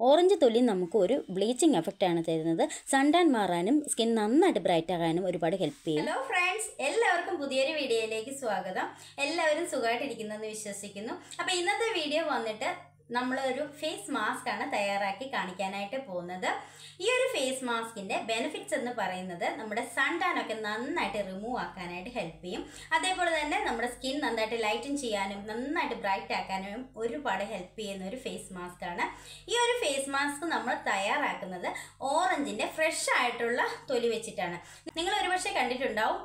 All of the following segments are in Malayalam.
ഓറഞ്ച് തൊലി നമുക്ക് ഒരു ബ്ലീച്ചിങ് ആണ് തരുന്നത്. സൺടാൻ മാറാനും സ്കിൻ നന്നായിട്ട് ബ്രൈറ്റ് ആകാനും ഒരുപാട് ഹെൽപ്പ് ചെയ്യും. ഹലോ ഫ്രണ്ട്സ് എല്ലാവർക്കും പുതിയൊരു വീഡിയോയിലേക്ക് സ്വാഗതം. എല്ലാവരും സുഖമായിട്ടിരിക്കുന്നെന്ന് വിശ്വസിക്കുന്നു. അപ്പോൾ ഇന്നത്തെ വീഡിയോ വന്നിട്ട് നമ്മളൊരു ഫേസ് മാസ്ക് ആണ് തയ്യാറാക്കി കാണിക്കാനായിട്ട് പോകുന്നത്. ഈ ഒരു ഫേസ് മാസ്കിന്റെ ബെനിഫിറ്റ്സ് എന്ന് പറയുന്നത് നമ്മുടെ സൺ ടാനൊക്കെ നന്നായിട്ട് റിമൂവ് ആക്കാനായിട്ട് ഹെൽപ്പ് ചെയ്യും. അതേപോലെ തന്നെ നമ്മുടെ സ്കിൻ നന്നായിട്ട് ലൈറ്റൻ ചെയ്യാനും നന്നായിട്ട് ബ്രൈറ്റ് ആക്കാനും ഒരുപാട് ഹെൽപ്പ് ചെയ്യുന്ന ഒരു ഫേസ് മാസ്ക് ആണ്. ഈ ഒരു ഫേസ് മാസ്ക് നമ്മൾ തയ്യാറാക്കുന്നത് ഓറഞ്ചിന്റെ ഫ്രഷ് ആയിട്ടുള്ള തൊലി വെച്ചിട്ടാണ്. നിങ്ങൾ ഒരുപക്ഷെ കണ്ടിട്ടുണ്ടാവും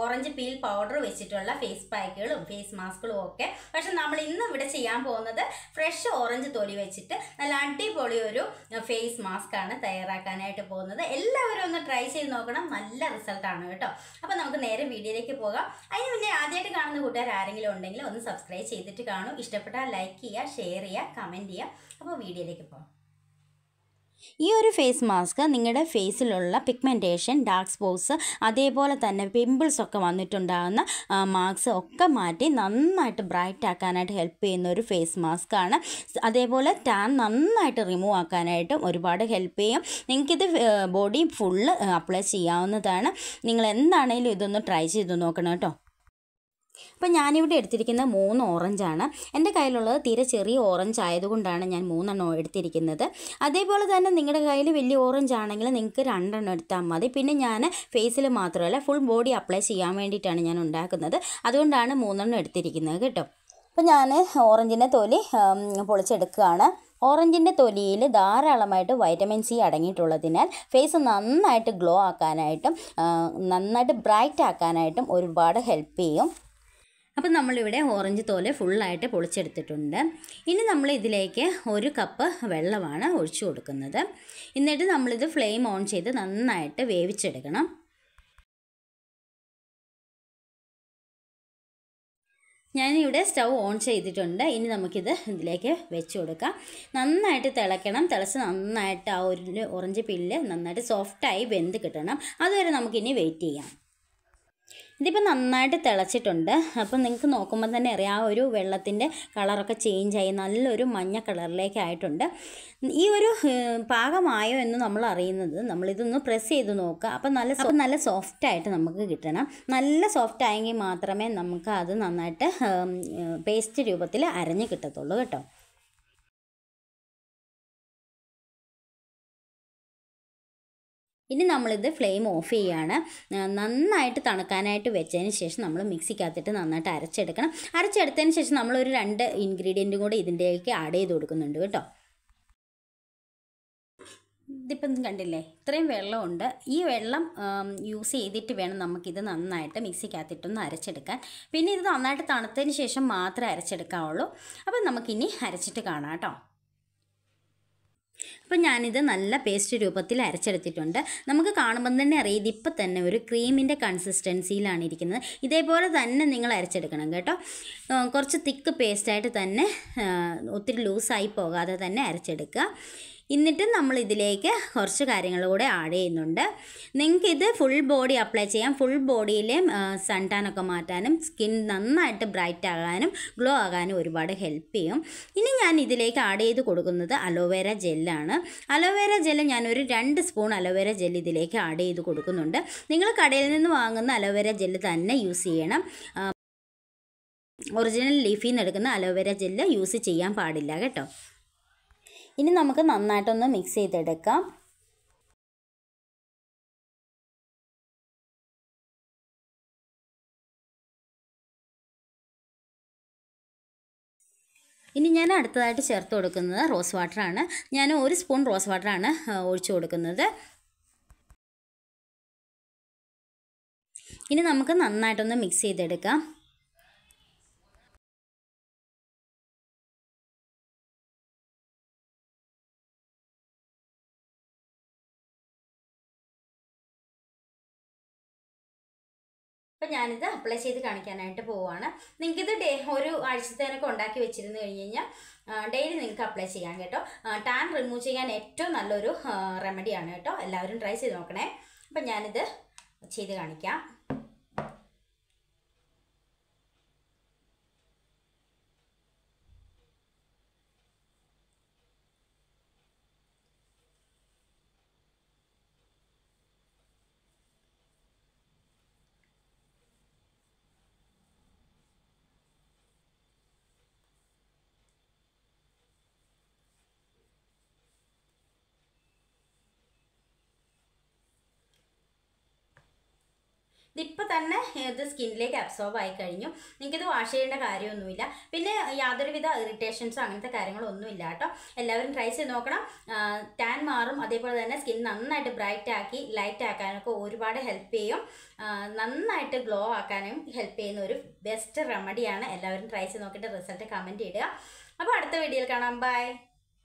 ഓറഞ്ച് പീൽ പൗഡർ വെച്ചിട്ടുള്ള ഫേസ് പാക്കുകളും ഫേസ് മാസ്കുകളും ഒക്കെ. പക്ഷെ നമ്മൾ ഇന്ന് ഇവിടെ ചെയ്യാൻ പോകുന്നത് ഫ്രഷ് ഓറഞ്ച് തൊലി വെച്ചിട്ട് നല്ല അടിപൊളി ഒരു ഫേസ് മാസ്ക് ആണ് തയ്യാറാക്കാനായിട്ട് പോകുന്നത്. എല്ലാവരും ഒന്ന് ട്രൈ ചെയ്ത് നോക്കണം. നല്ല റിസൾട്ടാണ് കേട്ടോ. അപ്പോൾ നമുക്ക് നേരെ വീഡിയോയിലേക്ക് പോകാം. അതിന് മുന്നേ ആദ്യമായിട്ട് കാണുന്ന കൂട്ടുകാർ ആരെങ്കിലും ഉണ്ടെങ്കിൽ ഒന്ന് സബ്സ്ക്രൈബ് ചെയ്തിട്ട് കാണും. ഇഷ്ടപ്പെട്ടാൽ ലൈക്ക് ചെയ്യുക ഷെയർ ചെയ്യുക കമന്റ് ചെയ്യുക. അപ്പോൾ വീഡിയോയിലേക്ക് പോകാം. ഈ ഒരു ഫേസ് മാസ്ക് നിങ്ങളുടെ ഫേസിലുള്ള പിഗ്മെന്റേഷൻ ഡാർക്ക് സ്പോട്സ് അതേപോലെ തന്നെ പിമ്പിൾസ് ഒക്കെ വന്നിട്ടുണ്ടാകുന്ന മാർക്സ് ഒക്കെ മാറ്റി നന്നായിട്ട് ബ്രൈറ്റ് ആക്കാനായിട്ട് ഹെൽപ്പ് ചെയ്യുന്ന ഒരു ഫേസ് മാസ്ക് ആണ്. അതേപോലെ ടാൻ നന്നായിട്ട് റിമൂവ് ആക്കാനായിട്ടും ഒരുപാട് ഹെൽപ്പ് ചെയ്യും. നിങ്ങൾക്കിത് ബോഡി ഫുള്ള് അപ്ലൈ ചെയ്യാവുന്നതാണ്. നിങ്ങൾ എന്താണേലും ഇതൊന്ന് ട്രൈ ചെയ്ത് നോക്കണം കേട്ടോ. അപ്പം ഞാനിവിടെ എടുത്തിരിക്കുന്ന മൂന്ന് ഓറഞ്ചാണ് എന്റെ കയ്യിലുള്ളത് തീരെ ചെറിയ ഓറഞ്ച് ആയതുകൊണ്ടാണ് ഞാൻ മൂന്നെണ്ണം എടുത്തിരിക്കുന്നത്. അതേപോലെ തന്നെ നിങ്ങളുടെ കയ്യിൽ വലിയ ഓറഞ്ച് ആണെങ്കിൽ നിങ്ങൾക്ക് രണ്ടെണ്ണം എടുത്താൽ മതി. പിന്നെ ഞാൻ ഫേസിൽ മാത്രമല്ല ഫുൾ ബോഡി അപ്ലൈ ചെയ്യാൻ വേണ്ടിയിട്ടാണ് ഞാൻ ഉണ്ടാക്കുന്നത്. അതുകൊണ്ടാണ് മൂന്നെണ്ണം എടുത്തിരിക്കുന്നത് കേട്ടോ. അപ്പോൾ ഞാൻ ഓറഞ്ചിന്റെ തൊലി പൊളിച്ചെടുക്കുകയാണ്. ഓറഞ്ചിന്റെ തൊലിയിൽ ധാരാളമായിട്ട് വൈറ്റമിൻ സി അടങ്ങിയിട്ടുള്ളതിനാൽ ഫേസ് നന്നായിട്ട് ഗ്ലോ ആക്കാനായിട്ടും നന്നായിട്ട് ബ്രൈറ്റ് ആക്കാനായിട്ടും ഒരുപാട് ഹെൽപ്പ് ചെയ്യും. അപ്പം നമ്മളിവിടെ ഓറഞ്ച് തോൽ ഫുള്ളായിട്ട് പൊളിച്ചെടുത്തിട്ടുണ്ട്. ഇനി നമ്മൾ ഇതിലേക്ക് ഒരു കപ്പ് വെള്ളമാണ് ഒഴിച്ചു കൊടുക്കുന്നത്. എന്നിട്ട് നമ്മളിത് ഫ്ലെയിം ഓൺ ചെയ്ത് നന്നായിട്ട് വേവിച്ചെടുക്കണം. ഞാനിവിടെ സ്റ്റൗ ഓൺ ചെയ്തിട്ടുണ്ട്. ഇനി നമുക്കിത് ഇതിലേക്ക് വെച്ച് കൊടുക്കാം. നന്നായിട്ട് തിളയ്ക്കണം. തിളച്ച് നന്നായിട്ട് ആ ഒരു ഓറഞ്ച് പില്ല് നന്നായിട്ട് സോഫ്റ്റായി വെന്ത് കിട്ടണം. അതുവരെ നമുക്കിനി വെയിറ്റ് ചെയ്യാം. ഇതിപ്പോൾ നന്നായിട്ട് തിളച്ചിട്ടുണ്ട്. അപ്പം നിങ്ങൾക്ക് നോക്കുമ്പോൾ തന്നെ അറിയാം ആ ഒരു വെള്ളത്തിന്റെ കളറൊക്കെ ചേഞ്ചായി നല്ലൊരു മഞ്ഞ കളറിലേക്ക് ആയിട്ടുണ്ട് ഈ ഒരു പാകമായോ എന്ന് നമ്മൾ അറിയുന്നത് നമ്മളിതൊന്ന് പ്രസ് ചെയ്ത് നോക്കുക. അപ്പം നല്ല അപ്പം നല്ല സോഫ്റ്റായിട്ട് നമുക്ക് കിട്ടണം. നല്ല സോഫ്റ്റ് ആയെങ്കിൽ മാത്രമേ നമുക്ക് അത് നന്നായിട്ട് പേസ്റ്റ് രൂപത്തിൽ അരഞ്ഞ് കിട്ടത്തുള്ളൂ കേട്ടോ. ഇനി നമ്മളിത് ഫ്ലെയിം ഓഫ് ചെയ്യുകയാണ് നന്നായിട്ട് തണുക്കാനായിട്ട് വെച്ചതിന് ശേഷം നമ്മൾ മിക്സിക്കകത്തിട്ട് നന്നായിട്ട് അരച്ചെടുക്കണം. അരച്ചെടുത്തതിന് ശേഷം നമ്മളൊരു രണ്ട് ഇൻഗ്രീഡിയന്റും കൂടെ ഇതിന്റെയൊക്കെ ആഡ് ചെയ്ത് കൊടുക്കുന്നുണ്ട് കേട്ടോ. ഇതിപ്പം കണ്ടില്ലേ ഇത്രയും വെള്ളമുണ്ട്. ഈ വെള്ളം യൂസ് ചെയ്തിട്ട് വേണം നമുക്കിത് നന്നായിട്ട് മിക്സിക്കകത്തിട്ടൊന്ന് അരച്ചെടുക്കാൻ. പിന്നെ ഇത് നന്നായിട്ട് തണുത്തതിന് ശേഷം മാത്രമേ അരച്ചെടുക്കാവുള്ളൂ. അപ്പം നമുക്കിനി അരച്ചിട്ട് കാണാം കേട്ടോ. അപ്പം ഞാനിത് നല്ല പേസ്റ്റ് രൂപത്തിൽ അരച്ചെടുത്തിട്ടുണ്ട്. നമുക്ക് കാണുമ്പം തന്നെ അറിയാം ഇതിപ്പോൾ തന്നെ ഒരു ക്രീമിന്റെ കൺസിസ്റ്റൻസിയിലാണ് ഇരിക്കുന്നത്. ഇതേപോലെ തന്നെ നിങ്ങൾ അരച്ചെടുക്കണം കേട്ടോ. കുറച്ച് തിക്ക് പേസ്റ്റായിട്ട് തന്നെ ഒത്തിരി ലൂസായി പോകാതെ തന്നെ അരച്ചെടുക്കുക. എന്നിട്ട് നമ്മൾ ഇതിലേക്ക് കുറച്ച് കാര്യങ്ങൾ കൂടെ ആഡ് ചെയ്യുന്നുണ്ട്. നിങ്ങൾക്കിത് ഫുൾ ബോഡി അപ്ലൈ ചെയ്യാം. ഫുൾ ബോഡിയിലെയും സൺ ടാനൊക്കെ മാറ്റാനും സ്കിൻ നന്നായിട്ട് ബ്രൈറ്റ് ആകാനും ഗ്ലോ ആകാനും ഒരുപാട് ഹെൽപ്പ് ചെയ്യും. ഇനി ഞാൻ ഇതിലേക്ക് ആഡ് ചെയ്ത് കൊടുക്കുന്നത് അലോവേര ജെല്ലാണ് അലോവേര ജെല്ല് ഞാനൊരു രണ്ട് സ്പൂൺ അലോവേര ജെല്ല് ഇതിലേക്ക് ആഡ് ചെയ്ത് കൊടുക്കുന്നുണ്ട്. നിങ്ങൾ കടയിൽ നിന്ന് വാങ്ങുന്ന അലോവേര ജെല്ല് തന്നെ യൂസ് ചെയ്യണം. ഒറിജിനൽ ലീഫിൽ നിന്ന് എടുക്കുന്ന അലോവേര ജെല്ല് യൂസ് ചെയ്യാൻ പാടില്ല കേട്ടോ. ഇനി നമുക്ക് നന്നായിട്ടൊന്ന് മിക്സ് ചെയ്തെടുക്കാം. ഇനി ഞാൻ അടുത്തതായിട്ട് ചേർത്ത് കൊടുക്കുന്നത് റോസ് വാട്ടറാണ് ഞാൻ ഒരു സ്പൂൺ റോസ് വാട്ടറാണ് ഒഴിച്ചു കൊടുക്കുന്നത്. ഇനി നമുക്ക് നന്നായിട്ടൊന്ന് മിക്സ് ചെയ്തെടുക്കാം. അപ്പം ഞാനിത് അപ്ലൈ ചെയ്ത് കാണിക്കാനായിട്ട് പോവുകയാണ് നിങ്ങൾക്കിത് ഡേ ഒരു ആഴ്ചത്തേനൊക്കെ ഉണ്ടാക്കി വെച്ചിരുന്നു കഴിഞ്ഞ് കഴിഞ്ഞാൽ ഡെയിലി നിങ്ങൾക്ക് അപ്ലൈ ചെയ്യാം കേട്ടോ. ടാൻ റിമൂവ് ചെയ്യാൻ ഏറ്റവും നല്ലൊരു റെമഡിയാണ് കേട്ടോ. എല്ലാവരും ട്രൈ ചെയ്ത് നോക്കണേ. അപ്പം ഞാനിത് ചെയ്ത് കാണിക്കാം. ഇതിപ്പോൾ തന്നെ ഇത് സ്കിന്നിലേക്ക് അബ്സോർബ് ആയി കഴിഞ്ഞു. നിങ്ങൾക്കിത് വാഷ് ചെയ്യേണ്ട കാര്യമൊന്നുമില്ല. പിന്നെ യാതൊരുവിധ ഇറിറ്റേഷൻസോ അങ്ങനത്തെ കാര്യങ്ങളൊന്നും ഇല്ല കേട്ടോ. എല്ലാവരും ട്രൈ ചെയ്ത് നോക്കണം. ടാൻ മാറും. അതേപോലെ തന്നെ സ്കിൻ നന്നായിട്ട് ബ്രൈറ്റ് ആക്കി ലൈറ്റ് ആക്കാനൊക്കെ ഒരുപാട് ഹെൽപ്പ് ചെയ്യും. നന്നായിട്ട് ഗ്ലോ ആക്കാനും ഹെൽപ്പ് ചെയ്യുന്ന ഒരു ബെസ്റ്റ് റെമഡിയാണ് എല്ലാവരും ട്രൈ ചെയ്ത് നോക്കിയിട്ട് റിസൾട്ട് കമന്റ് ഇടുക. അപ്പോൾ അടുത്ത വീഡിയോയിൽ കാണാം. ബൈ